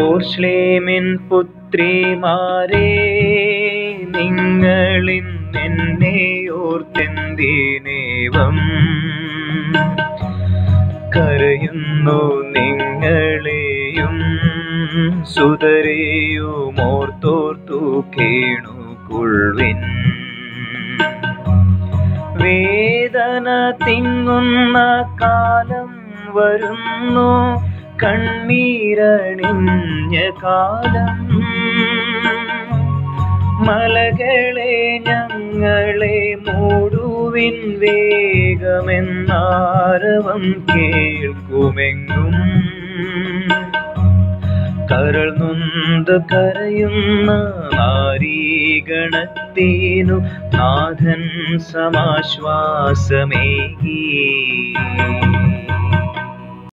ഓർശ്ലേമിൻ പുത്രിമാരെ നിങ്ങളിന്നെന്നെ ഓർത്തെന്തിനേവം? കരയുന്നു നിങ്ങളെയും സുതരെയും ഓർത്തോർത്തു കേണുകൊള്ളിൻ വേദന തിങ്ങുന്ന കാലം വരുന്നു കണ്ണീരണിഞ്ഞ കാലം മലകളെ ഞങ്ങളെ മൂടുവിൻ വേഗമെന്നാരവം കേൾക്കുമെങ്ങും. കരൾ നൊന്ത് കരയുന്ന നാരീഗണത്തേനു നാഥൻ സമാശ്വാസമേകി.